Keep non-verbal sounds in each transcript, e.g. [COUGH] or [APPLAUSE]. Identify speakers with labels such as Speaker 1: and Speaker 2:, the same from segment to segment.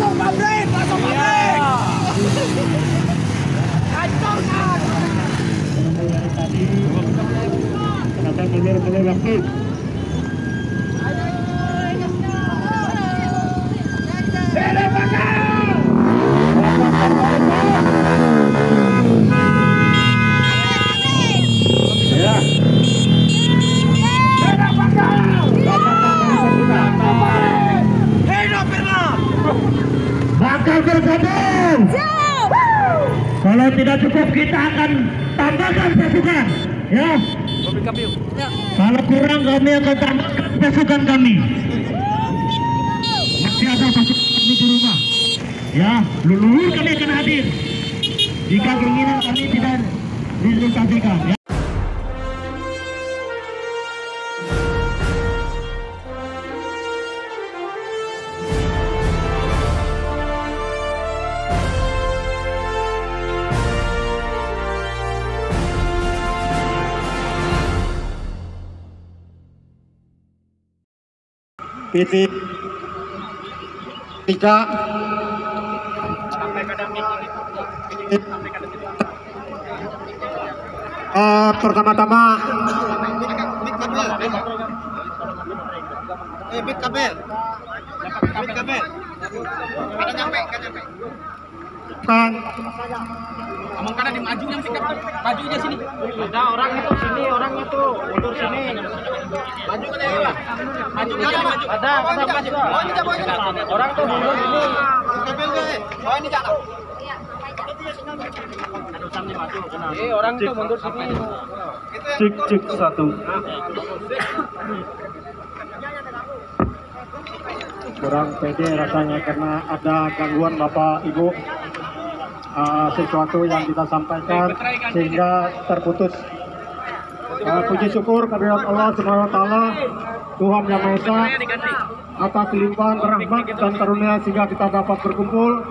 Speaker 1: Masuk pabrik, masuk pabrik. Hancurkan.
Speaker 2: dari tadi kenapa benar-benar waktu kami akan pasukan kami. Masih ada pasukan kami di rumah. Ya leluhur kami akan hadir. Jika keinginan kami tidak direalisasikan ya. PT tiga Eh, pertama-tama
Speaker 3: Eh, bit kabel. Bit kabel. Kada nyampe, kada nyampe.
Speaker 2: kan
Speaker 3: Amang kada di maju nyampe kabel. Maju aja sini. Ada orang itu sini, orang itu mundur sini. Maju kada ya. Maju kada maju. Ada, ada maju. Oh, ini coba ini. Orang tuh mundur sini. Oh, ini jangan. Eh, orang tuh mundur sini.
Speaker 2: cek cek satu kurang pede rasanya karena ada gangguan bapak ibu uh, sesuatu yang kita sampaikan sehingga terputus Uh, puji syukur kehadirat Allah Subhanahu wa taala Tuhan yang Maha Esa atas limpahan rahmat dan karunia sehingga kita dapat berkumpul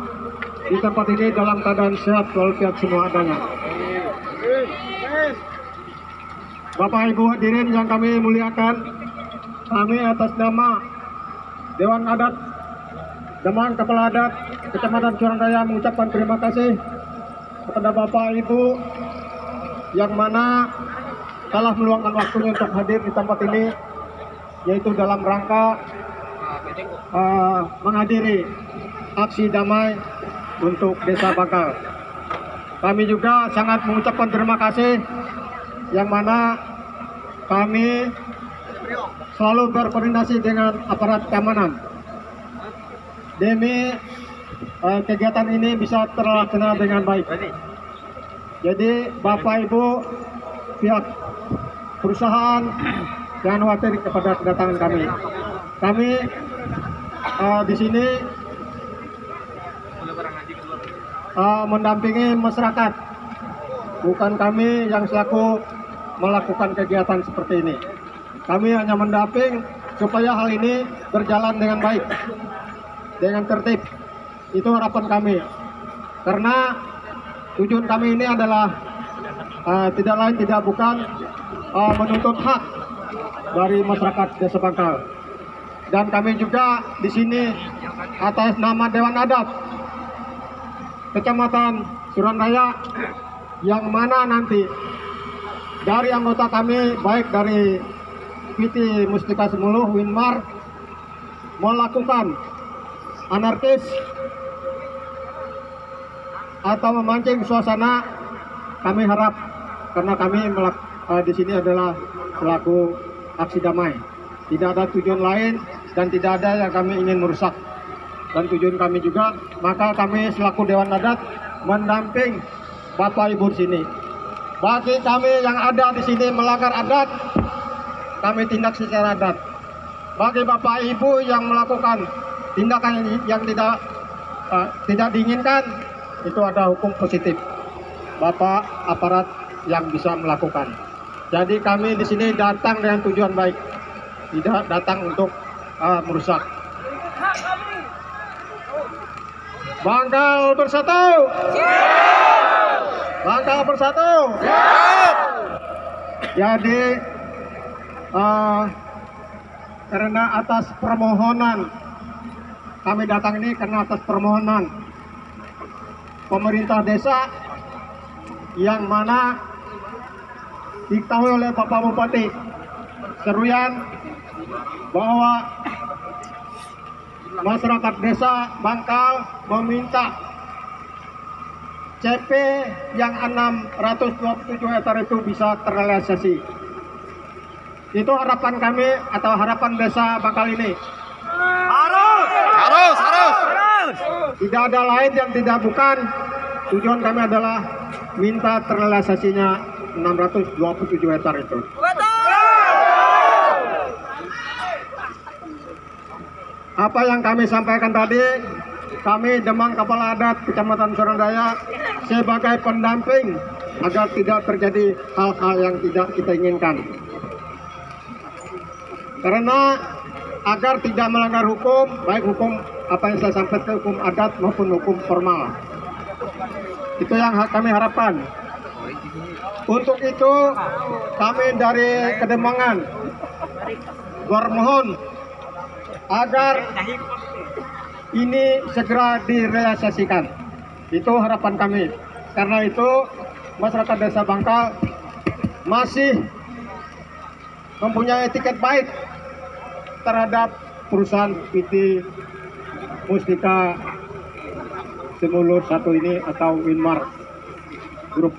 Speaker 2: di tempat ini dalam keadaan sehat walafiat semua adanya. Bapak Ibu hadirin yang kami muliakan, kami atas nama Dewan Adat Demak Kepala Adat Kecamatan Curandaya mengucapkan terima kasih kepada Bapak Ibu yang mana telah meluangkan waktunya untuk hadir di tempat ini yaitu dalam rangka uh, menghadiri aksi damai untuk Desa Bakal. Kami juga sangat mengucapkan terima kasih yang mana kami selalu berkoordinasi dengan aparat keamanan demi eh, kegiatan ini bisa terlaksana dengan baik. Jadi Bapak Ibu pihak perusahaan [CLEARS THROAT] jangan khawatir kepada kedatangan kami. Kami eh, di sini eh, mendampingi masyarakat, bukan kami yang selaku melakukan kegiatan seperti ini. Kami hanya mendamping supaya hal ini berjalan dengan baik, dengan tertib. Itu harapan kami. Karena tujuan kami ini adalah uh, tidak lain tidak bukan uh, menuntut hak dari masyarakat Desa Bangkal. Dan kami juga di sini atas nama Dewan Adat Kecamatan Surandaya yang mana nanti dari anggota kami baik dari PT Mustika Semuluh Winmar melakukan anarkis atau memancing suasana kami harap karena kami eh, di sini adalah selaku aksi damai. Tidak ada tujuan lain dan tidak ada yang kami ingin merusak. Dan tujuan kami juga maka kami selaku Dewan Adat mendamping Bapak Ibu di sini. Bagi kami yang ada di sini melanggar adat kami tindak secara adat. Bagi Bapak Ibu yang melakukan tindakan yang- tidak eh, tidak diinginkan itu ada hukum positif. Bapak aparat yang bisa melakukan. Jadi kami di sini datang dengan tujuan baik. Tidak datang untuk eh, merusak. Bangkal bersatu! Bangkal bersatu! Jadi eh, karena atas permohonan kami datang ini karena atas permohonan pemerintah desa yang mana diketahui oleh Bapak Bupati Seruyan bahwa masyarakat desa Bangkal meminta CP yang 627 hektar itu bisa terrealisasi. Itu harapan kami atau harapan desa Bangkal ini. Tidak ada lain yang tidak bukan tujuan kami adalah minta terrealisasinya 627 hektar itu. Apa yang kami sampaikan tadi, kami Demang Kepala Adat Kecamatan Surandaya sebagai pendamping agar tidak terjadi hal-hal yang tidak kita inginkan. Karena agar tidak melanggar hukum, baik hukum apa yang saya sampaikan hukum adat maupun hukum formal. Itu yang kami harapkan. Untuk itu kami dari Kedemangan bermohon agar ini segera direalisasikan. Itu harapan kami. Karena itu masyarakat Desa Bangkal masih mempunyai tiket baik terhadap perusahaan PT Mustika Semulur satu ini atau Winmar Group.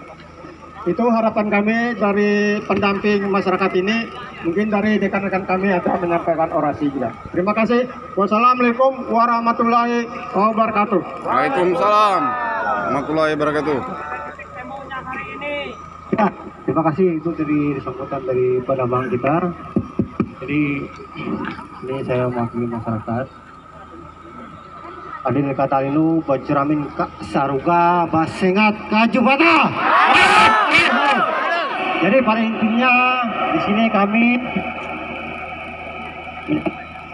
Speaker 2: Itu harapan kami dari pendamping masyarakat ini. Mungkin dari rekan-rekan kami ada menyampaikan orasi juga. Terima kasih. Wassalamualaikum warahmatullahi wabarakatuh.
Speaker 4: Waalaikumsalam warahmatullahi wabarakatuh.
Speaker 2: Ya, terima kasih itu dari sambutan dari penambang kita. Jadi ini saya mewakili masyarakat. Adin kata ini bajramin saruga basengat kaju bata. Jadi pada intinya di sini kami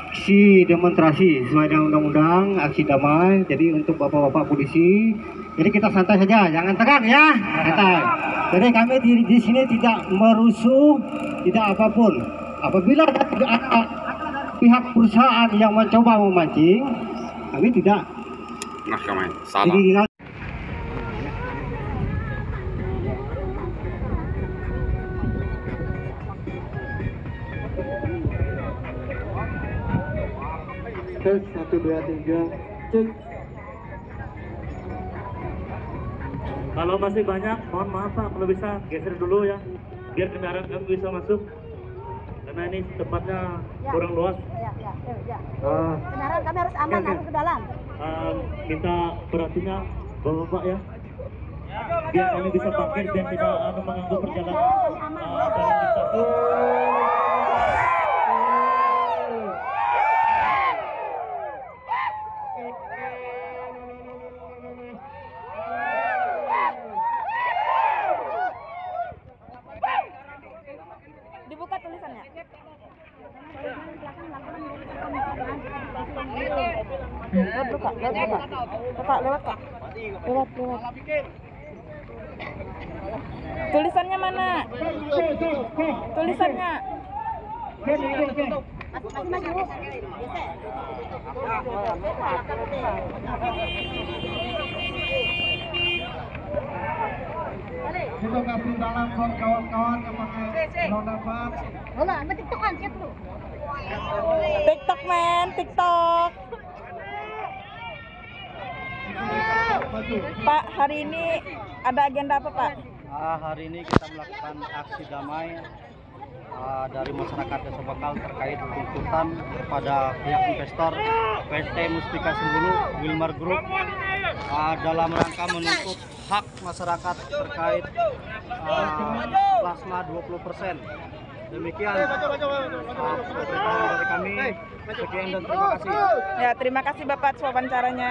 Speaker 2: aksi demonstrasi sesuai dengan undang-undang aksi damai. Jadi untuk bapak-bapak polisi, jadi kita santai saja, jangan tegang ya, santai. Jadi kami di, di sini tidak merusuh, tidak apa pun. Apabila ada pihak perusahaan yang mencoba memancing, kami tidak.
Speaker 4: Nah, kamay. Salah.
Speaker 2: Jadi Tes satu dua tiga cek
Speaker 5: Kalau masih banyak, mohon maaf Pak, kalau bisa geser dulu ya, biar kendaraan kami bisa masuk. Karena ini tempatnya kurang luas.
Speaker 6: Ya, ya, ya, ya.
Speaker 2: Ah,
Speaker 6: Kendaraan kami harus aman,
Speaker 5: oke.
Speaker 6: harus ke dalam.
Speaker 5: Ehm, minta perhatinya bapak-bapak ya, biar kami bisa parkir dan tidak anu, mengganggu perjalanan uh,
Speaker 6: Lewat buka, lewat buka. Buka, lewat kak. Lewat, lewat. Tulisannya mana? Tulisannya.
Speaker 2: Kita kasih dalam buat kawan-kawan yang pakai roda empat.
Speaker 6: Wala, matiktokan siya tuh.
Speaker 7: TikTok men, TikTok. Pak, hari ini ada agenda apa Pak?
Speaker 8: Ah, hari ini kita melakukan aksi damai ah, dari masyarakat Desa Bakal terkait tuntutan kepada pihak investor PT Mustika Sembulu Wilmar Group ah, dalam rangka menuntut hak masyarakat terkait ah, plasma 20%. Demikian dari kami. Sekian dan terima kasih.
Speaker 7: Ya, terima kasih Bapak wawancaranya.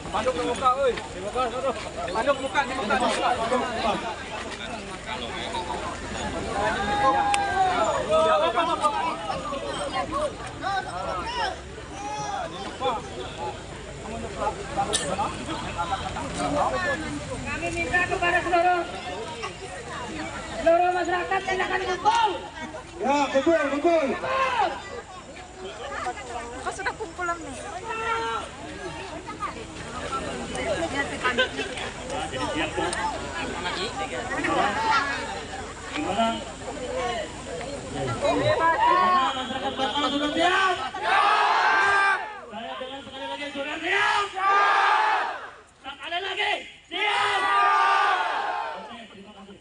Speaker 3: Panduk ke muka, oi. Di muka, panduk. Muka, di muka, di muka.
Speaker 1: Kami minta kepada seluruh seluruh masyarakat tindakan kumpul.
Speaker 2: Ya, kumpul, kumpul.
Speaker 7: Oh sudah kumpulan nih.
Speaker 5: Nah, jadi? Gimana masyarakat Bangkal sudah siap? Saya dengan sekali lagi sudah siap? Sekali lagi, siap! Oke, terima kasih.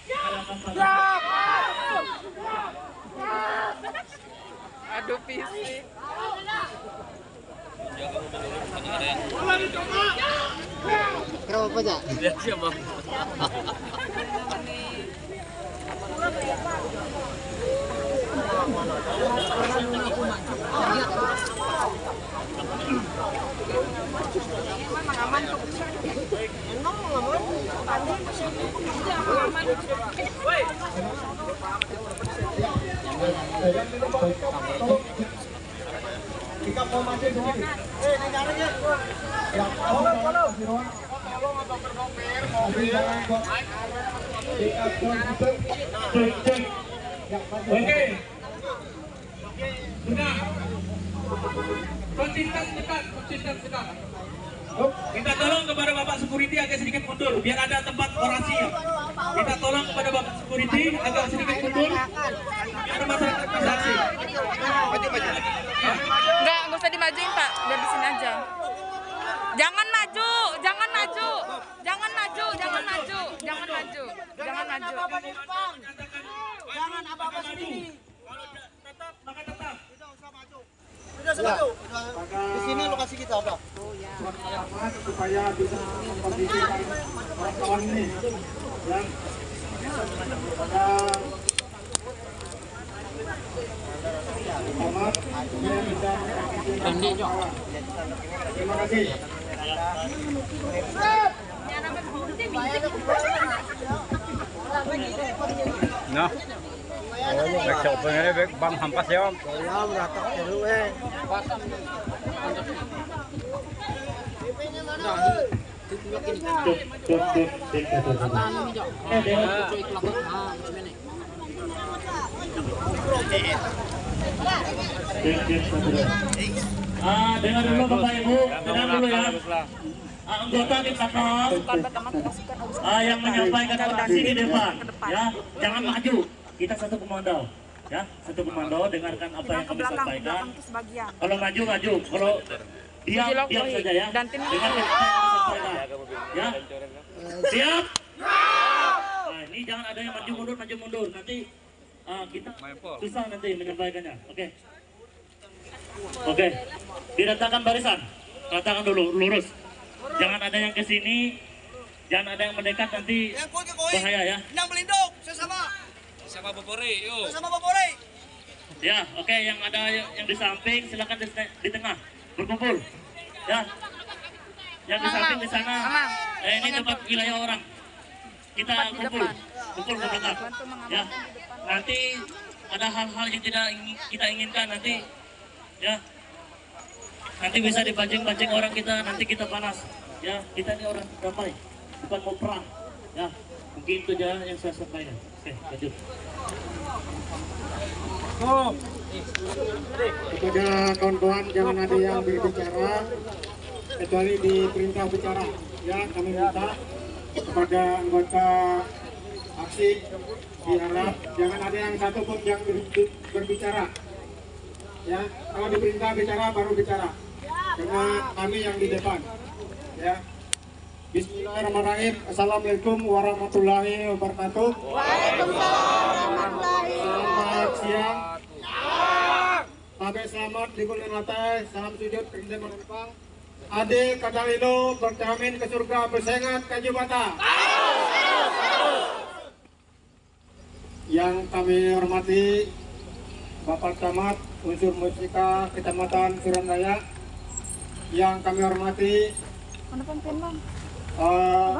Speaker 5: Saya akan pada-
Speaker 7: Aduh fisik.
Speaker 2: Jika mau maju sendiri. Eh, negara ya. Ya, tolong, tolong.
Speaker 3: Oke. Sudah. Tolong kepada Bapak Security agak sedikit mundur, biar ada tempat orasi. Kita tolong kepada Bapak Security agak sedikit mundur, biar masyarakat bisa.
Speaker 7: Enggak, enggak usah dimajuin Pak, biar di sini aja. Jangan maju, jangan maju, jangan maju, jangan maju, jangan maju. Jangan
Speaker 8: apa-apa sendiri.
Speaker 3: Kalau tetap, maka tetap.
Speaker 8: Sudah semaju. Di sini lokasi kita apa?
Speaker 2: Selamat supaya bisa mengkondisikan kawan ini. Ya. Pada Terima kasih.
Speaker 4: Nah. Bek coba ngene bek bang hampas ya. Om.
Speaker 8: Ya, meratak dulu eh.
Speaker 5: Cek, cek, cek, cek, cek. Eh, Dewa. Cek, cek, satu, dua. Ah, dengar dulu Bapak Ibu, dengar dulu ya. Anggota di belakang ah, yang menyampaikan orasi di depan, ya, jangan maju. Kita satu komando, ya, satu komando. Dengarkan apa yang kami sampaikan. Kalau maju maju, kalau diam diam saja ya. Dengarkan apa yang kami sampaikan. Ya, siap. Nah, ini jangan ada yang maju mundur maju mundur. Nanti ah, kita susah nanti menyampaikannya. Oke. Oke. Diratakan barisan. Ratakan dulu lurus. Jangan ada yang ke sini. Jangan ada yang mendekat nanti bahaya ya.
Speaker 8: Yang melindung sesama.
Speaker 3: Sama Bopore, yuk.
Speaker 8: Sesama Bapore.
Speaker 5: Ya, oke yang ada yang, yang di samping silakan di, di tengah berkumpul. Ya. Yang di samping di sana. Eh, ini tempat wilayah orang. Kita kumpul. Kumpul ke belakang. Ya.
Speaker 7: depan.
Speaker 5: Nanti ada hal-hal yang tidak ingin, kita inginkan nanti ya. Nanti bisa dipancing-pancing orang kita, nanti kita panas. Ya, kita ini orang damai, bukan mau perang. Ya, mungkin itu aja yang saya sampaikan. Oke, lanjut.
Speaker 2: Kepada kawan-kawan jangan ada yang berbicara kecuali diperintah bicara. Ya, kami minta kepada anggota aksi diharap jangan ada yang satu pun yang ber- berbicara. ya kalau diperintah bicara baru bicara karena kami yang di depan ya. Bismillahirrahmanirrahim. Assalamualaikum warahmatullahi wabarakatuh. Selamat siang. Pakai selamat di bulan Natal Salam sujud kerja menumpang Ade Kadalino bercermin ke surga bersengat ke Bata Yang kami hormati Bapak Camat unsur musika Kecamatan Surandaya Yang kami hormati eh,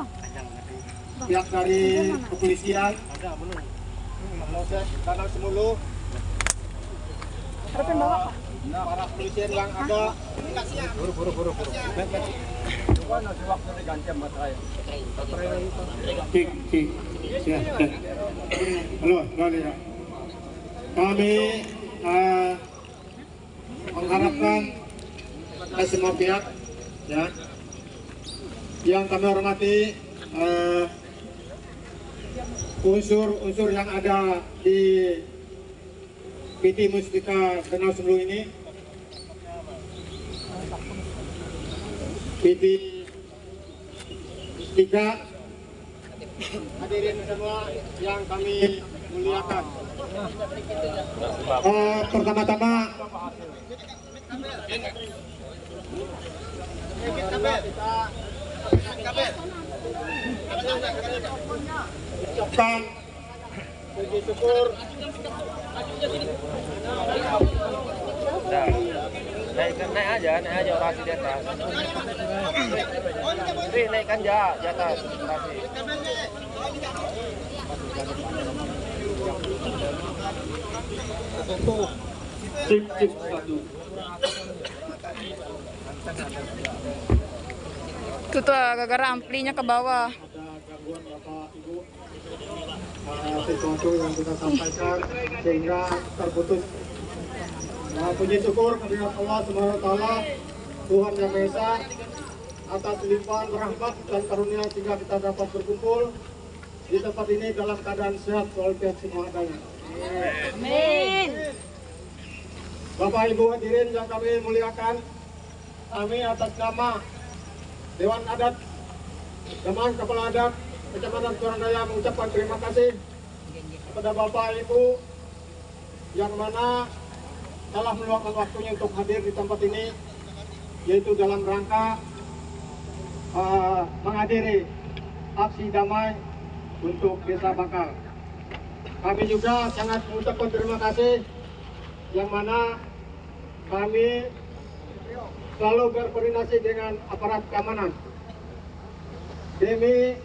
Speaker 2: pihak dari kepolisian. Semulu. Para kepolisian yang ada. Buru buru buru buru. Halo, halo ya. Kami eh, mengharapkan ke semua pihak ya. Yang kami hormati eh, unsur-unsur yang ada di PT Mustika Danau Sulu ini. PT Mustika hadirin semua yang kami muliakan. Eh, pertama-tama ucapkan puji syukur
Speaker 3: Naik, naik aja, naik aja orasi di atas. Ri, naikkan aja di atas orasi.
Speaker 2: Sip, satu.
Speaker 7: Itu tuh gara-gara amplinya ke bawah.
Speaker 2: ada gangguan Bapak Ibu sesuatu yang kita sampaikan sehingga terputus. Nah, puji syukur kehadirat Allah Subhanahu wa taala Tuhan Yang Maha Esa atas limpahan rahmat dan karunia sehingga kita dapat berkumpul di tempat ini dalam keadaan sehat walafiat semua adanya. Amin. Bapak Ibu hadirin yang kami muliakan, kami atas nama Dewan Adat Teman Kepala Adat Kecamatan Surandaya mengucapkan terima kasih kepada Bapak Ibu yang mana telah meluangkan waktunya untuk hadir di tempat ini yaitu dalam rangka uh, menghadiri aksi damai untuk Desa Bakal. Kami juga sangat mengucapkan terima kasih yang mana kami selalu berkoordinasi dengan aparat keamanan demi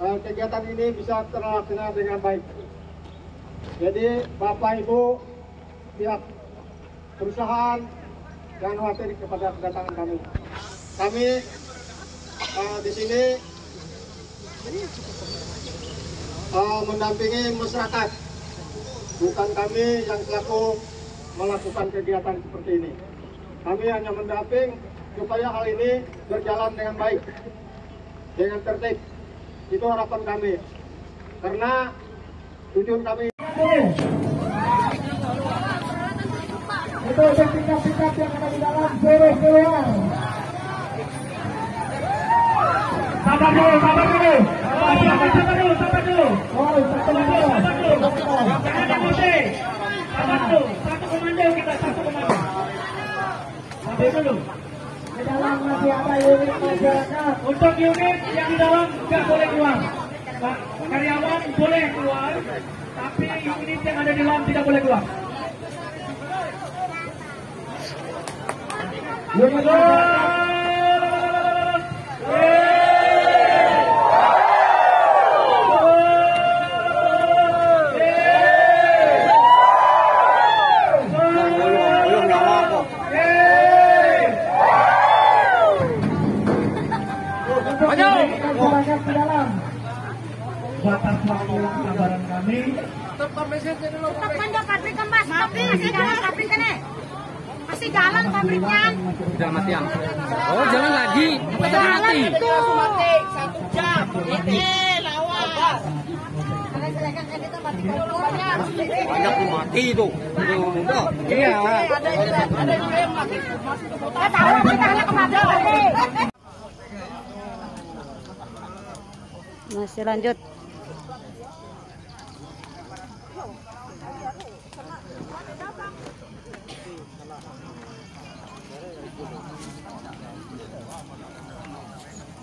Speaker 2: eh, kegiatan ini bisa terlaksana dengan baik. Jadi Bapak Ibu pihak perusahaan jangan khawatir kepada kedatangan kami. Kami eh, di sini eh, mendampingi masyarakat, bukan kami yang selaku melakukan kegiatan seperti ini. Kami hanya mendamping supaya hal ini berjalan dengan baik dengan tertib. Itu harapan kami. Karena tujuan kami itu sikap-sikap yang ada di dalam suruh keluar. Sabar dulu, sabar dulu. Sabar, sabar, sabar dulu, sabar dulu. Oh, sabar dulu, sabar dulu. Jangan emosi. Sabar dulu. Satu komando kita, satu komando. Dalam masih ada unit. Untuk unit yang di dalam nggak boleh keluar. Karyawan boleh keluar, tapi unit yang ada di dalam tidak boleh keluar. Unit
Speaker 6: Tekan pabrik mas, tapi masih jalan pabrik? Masih jalan pabriknya.
Speaker 3: Sudah mati yang. Oh, jalan lagi. Apa mati?
Speaker 6: itu. Satu jam. Ini lawan.
Speaker 9: Banyak yang mati itu. Iya.
Speaker 10: Tahu kita anak ke mana tadi?
Speaker 6: Masih lanjut.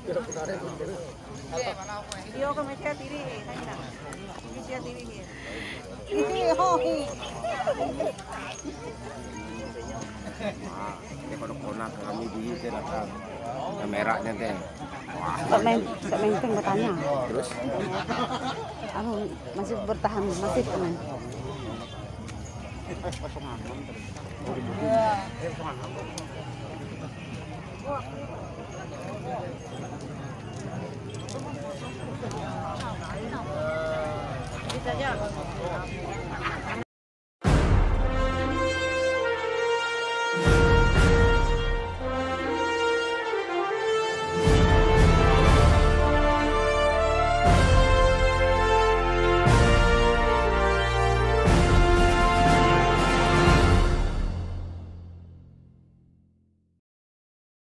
Speaker 6: Yo siya tiri. Ini
Speaker 9: kalau kona kami di kan kameranya teh.
Speaker 6: Bertanya.
Speaker 9: Terus
Speaker 6: Ano, masih bertahan, masih teman. Bisa aja.